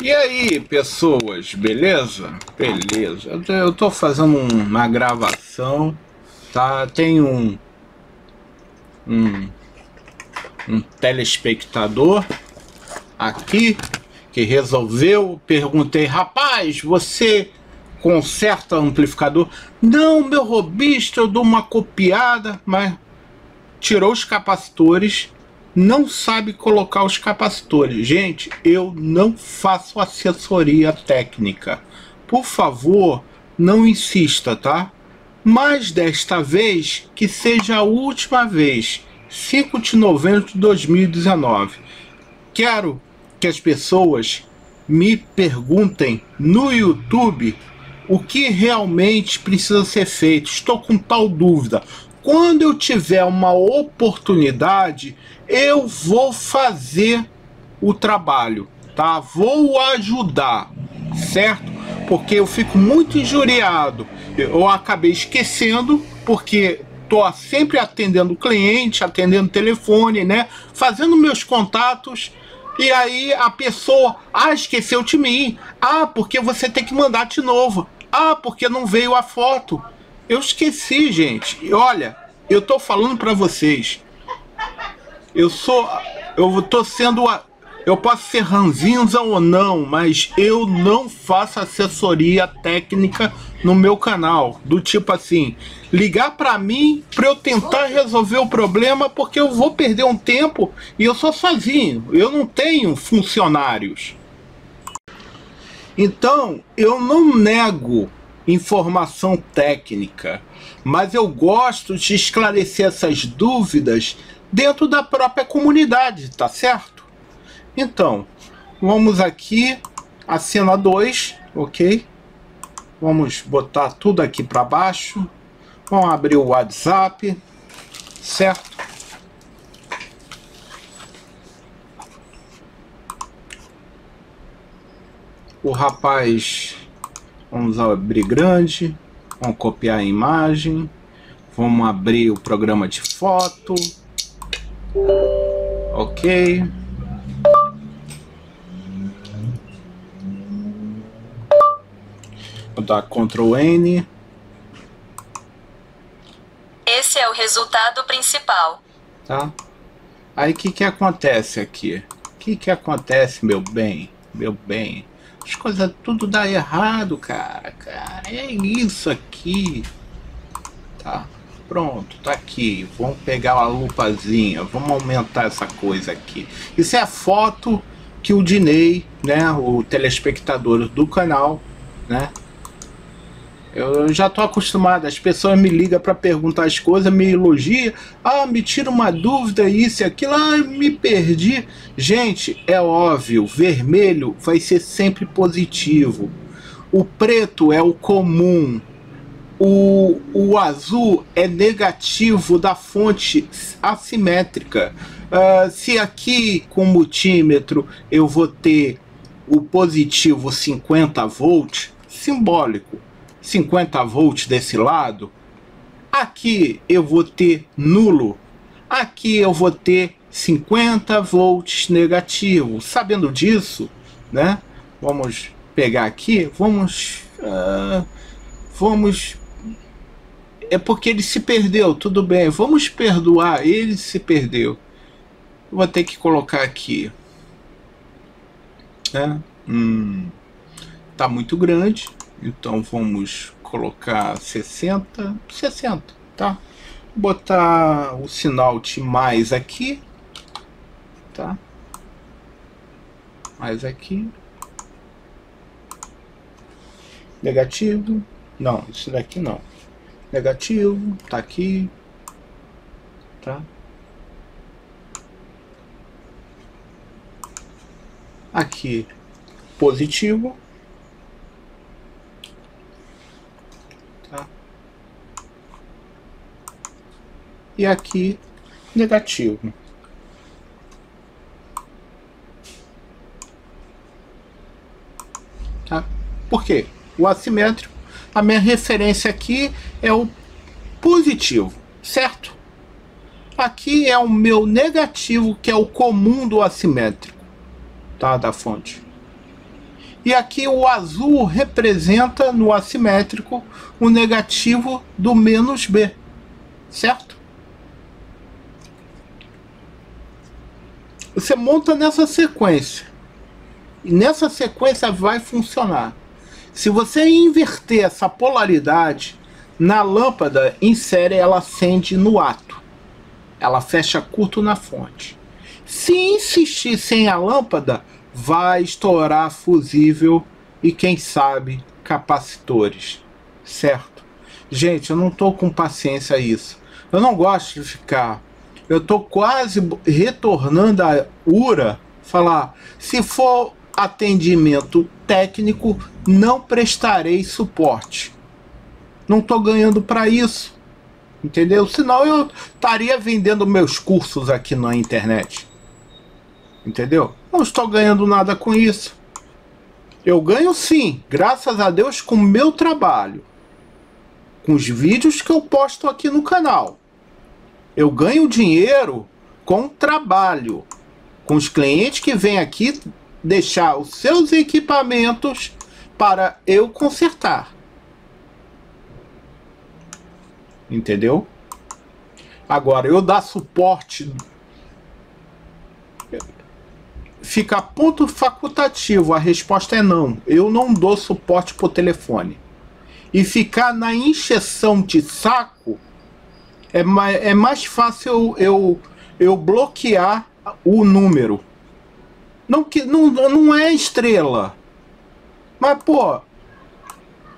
E aí, pessoas, beleza? Beleza. Eu tô, fazendo uma gravação, tá? Tem um, um, um telespectador aqui que resolveu. Perguntei, rapaz, você conserta amplificador? Não, meu robista, eu dou uma copiada, mas tirou os capacitores não sabe colocar os capacitores. Gente, eu não faço assessoria técnica. Por favor, não insista, tá? Mas desta vez, que seja a última vez, 5 de novembro de 2019. Quero que as pessoas me perguntem no YouTube o que realmente precisa ser feito. Estou com tal dúvida. Quando eu tiver uma oportunidade, eu vou fazer o trabalho, tá? Vou ajudar, certo? Porque eu fico muito injuriado. Eu acabei esquecendo, porque tô sempre atendendo cliente, atendendo telefone, né? Fazendo meus contatos. E aí a pessoa, ah, esqueceu de mim. Ah, porque você tem que mandar de novo. Ah, porque não veio a foto. Eu esqueci, gente. Olha, eu tô falando para vocês. Eu sou. Eu tô sendo. Eu posso ser ranzinza ou não, mas eu não faço assessoria técnica no meu canal. Do tipo assim, ligar para mim para eu tentar resolver o problema porque eu vou perder um tempo e eu sou sozinho. Eu não tenho funcionários. Então, eu não nego informação técnica, mas eu gosto de esclarecer essas dúvidas dentro da própria comunidade, tá certo? Então, vamos aqui a cena 2, ok? Vamos botar tudo aqui para baixo. Vamos abrir o WhatsApp, certo? O rapaz, vamos abrir grande, vamos copiar a imagem, vamos abrir o programa de foto, Ok. Vou dar Ctrl N. Esse é o resultado principal. Tá? Aí o que que acontece aqui? O que que acontece, meu bem? Meu bem. As coisas tudo dá errado, cara. Cara, é isso aqui. Tá? Pronto, tá aqui. Vamos pegar uma lupazinha, vamos aumentar essa coisa aqui. Isso é a foto que o Dinei, né, o telespectador do canal, né, eu já tô acostumado, as pessoas me ligam para perguntar as coisas, me elogia, ah, me tira uma dúvida, isso e aquilo, ah, me perdi. Gente, é óbvio, vermelho vai ser sempre positivo. O preto é o comum, o, o azul é negativo da fonte assimétrica. Uh, se aqui com multímetro eu vou ter o positivo 50 volts, simbólico, 50 volts desse lado, aqui eu vou ter nulo, aqui eu vou ter 50 volts negativo. Sabendo disso, né? Vamos pegar aqui, vamos, uh, vamos é porque ele se perdeu, tudo bem, vamos perdoar, ele se perdeu. Eu vou ter que colocar aqui. É, hum, tá muito grande, então vamos colocar 60, 60, tá? Botar o sinal de mais aqui, tá? Mais aqui. Negativo. Não, isso daqui não negativo, tá aqui, tá? Aqui positivo, E aqui negativo. Tá? Por quê? O assimétrico a minha referência aqui é o positivo, certo? Aqui é o meu negativo, que é o comum do assimétrico, tá? Da fonte. E aqui o azul representa no assimétrico o negativo do menos B, certo? Você monta nessa sequência. E nessa sequência vai funcionar. Se você inverter essa polaridade, na lâmpada em série ela acende no ato. Ela fecha curto na fonte. Se insistir sem a lâmpada, vai estourar fusível e quem sabe capacitores, certo? Gente, eu não tô com paciência a isso. Eu não gosto de ficar. Eu tô quase retornando a URA falar, se for atendimento técnico, não prestarei suporte. Não tô ganhando para isso. Entendeu? Senão eu estaria vendendo meus cursos aqui na internet. Entendeu? Não estou ganhando nada com isso. Eu ganho sim, graças a Deus, com o meu trabalho. Com os vídeos que eu posto aqui no canal. Eu ganho dinheiro com trabalho. Com os clientes que vêm aqui deixar os seus equipamentos para eu consertar. Entendeu? Agora, eu dar suporte fica ponto facultativo, a resposta é não. Eu não dou suporte por telefone. E ficar na injeção de saco é mais, é mais fácil eu, eu bloquear o número. Não, que, não, não é estrela. Mas, pô,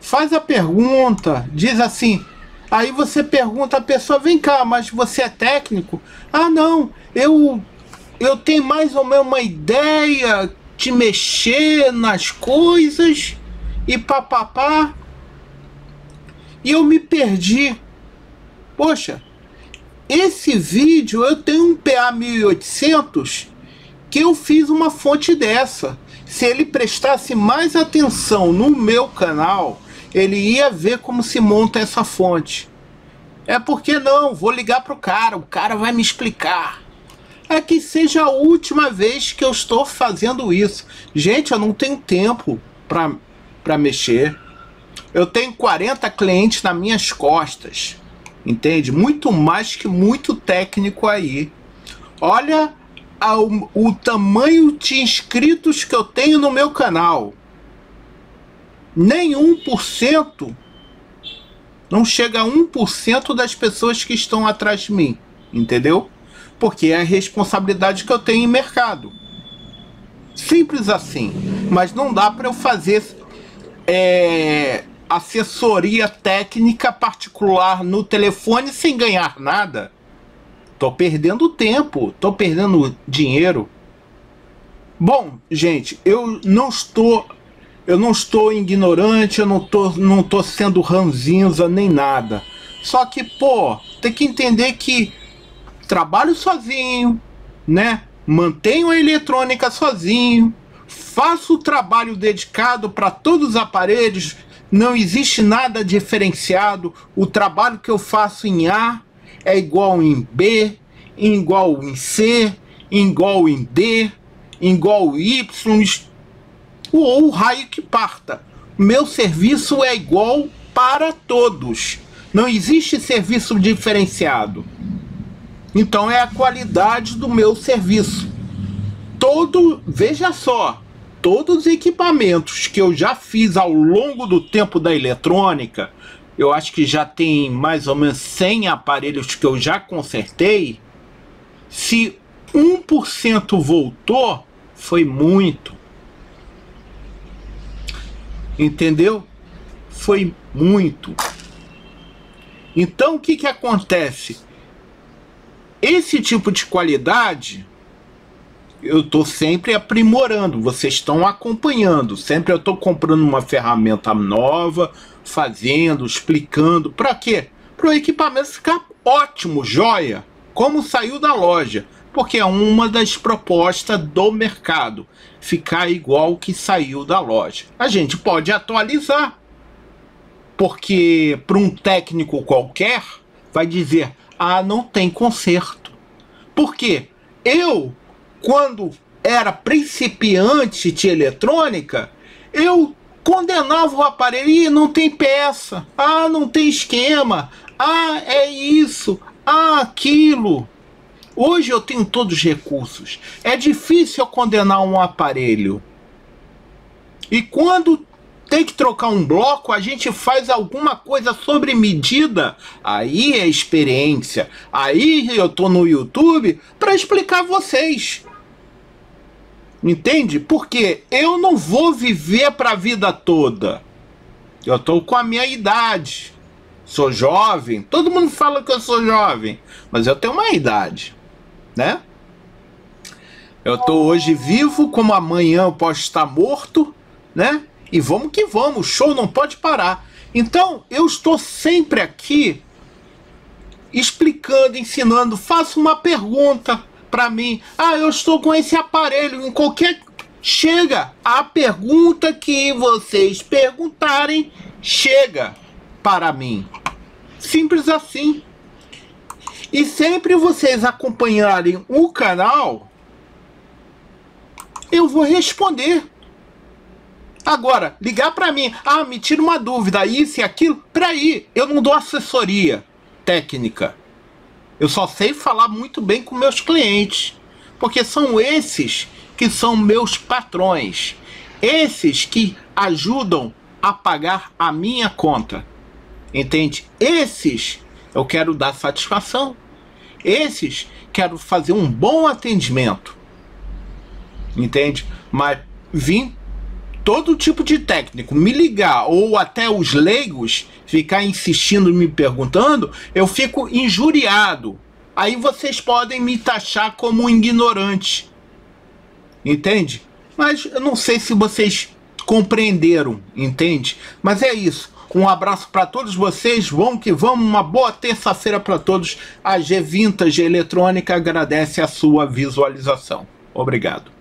faz a pergunta, diz assim. Aí você pergunta a pessoa: vem cá, mas você é técnico? Ah, não, eu eu tenho mais ou menos uma ideia de mexer nas coisas e papapá. E eu me perdi. Poxa, esse vídeo eu tenho um PA 1800 que eu fiz uma fonte dessa. Se ele prestasse mais atenção no meu canal, ele ia ver como se monta essa fonte. É porque não, vou ligar pro cara, o cara vai me explicar é que seja a última vez que eu estou fazendo isso. Gente, eu não tenho tempo para mexer. Eu tenho 40 clientes nas minhas costas. Entende? Muito mais que muito técnico aí. Olha o tamanho de inscritos que eu tenho no meu canal. Nem 1%. Não chega a 1% das pessoas que estão atrás de mim. Entendeu? porque é a responsabilidade que eu tenho em mercado. Simples assim. Mas não dá para eu fazer é, assessoria técnica particular no telefone sem ganhar nada. Tô perdendo tempo, tô perdendo dinheiro. Bom, gente, eu não estou eu não estou ignorante, eu não tô, não tô sendo ranzinza nem nada. Só que, pô, tem que entender que trabalho sozinho, né? Mantenho a eletrônica sozinho, faço o trabalho dedicado para todos os aparelhos, não existe nada diferenciado. O trabalho que eu faço em A é igual em B, igual em C, igual em D, igual em Y, ou o raio que parta. Meu serviço é igual para todos. Não existe serviço diferenciado. Então é a qualidade do meu serviço. Todo, veja só, todos os equipamentos que eu já fiz ao longo do tempo da eletrônica, eu acho que já tem mais ou menos 100 aparelhos que eu já consertei. Se 1% voltou, foi muito. Entendeu? Foi muito. Então o que, que acontece? Esse tipo de qualidade eu estou sempre aprimorando, vocês estão acompanhando. Sempre eu estou comprando uma ferramenta nova, fazendo, explicando. Para quê? Para o equipamento ficar ótimo, joia, como saiu da loja. Porque é uma das propostas do mercado, ficar igual que saiu da loja. A gente pode atualizar, porque para um técnico qualquer vai dizer: ah, não tem conserto. Por quê? Eu, quando era principiante de eletrônica, eu condenava o aparelho, Ih, não tem peça, ah, não tem esquema, ah, é isso, ah, aquilo. Hoje eu tenho todos os recursos. É difícil eu condenar um aparelho. E quando tem que trocar um bloco, a gente faz alguma coisa sobre medida. Aí é experiência. Aí eu tô no YouTube para explicar vocês. Entende? Porque eu não vou viver para a vida toda. Eu tô com a minha idade. Sou jovem. Todo mundo fala que eu sou jovem, mas eu tenho uma idade, né? Eu tô hoje vivo, como amanhã eu posso estar morto, né? E vamos que vamos, o show não pode parar. Então, eu estou sempre aqui explicando, ensinando. Faça uma pergunta para mim. Ah, eu estou com esse aparelho em qualquer chega a pergunta que vocês perguntarem chega para mim. Simples assim. E sempre vocês acompanharem o canal, eu vou responder. Agora, ligar para mim, ah, me tira uma dúvida, isso e aquilo, peraí, eu não dou assessoria técnica. Eu só sei falar muito bem com meus clientes, porque são esses que são meus patrões, esses que ajudam a pagar a minha conta. Entende? Esses eu quero dar satisfação. Esses quero fazer um bom atendimento. Entende? Mas vim todo tipo de técnico me ligar ou até os leigos ficar insistindo me perguntando, eu fico injuriado. Aí vocês podem me taxar como um ignorante. Entende? Mas eu não sei se vocês compreenderam, entende? Mas é isso. Um abraço para todos vocês. Vamos que vamos. Uma boa terça-feira para todos. A G Vintage Eletrônica agradece a sua visualização. Obrigado.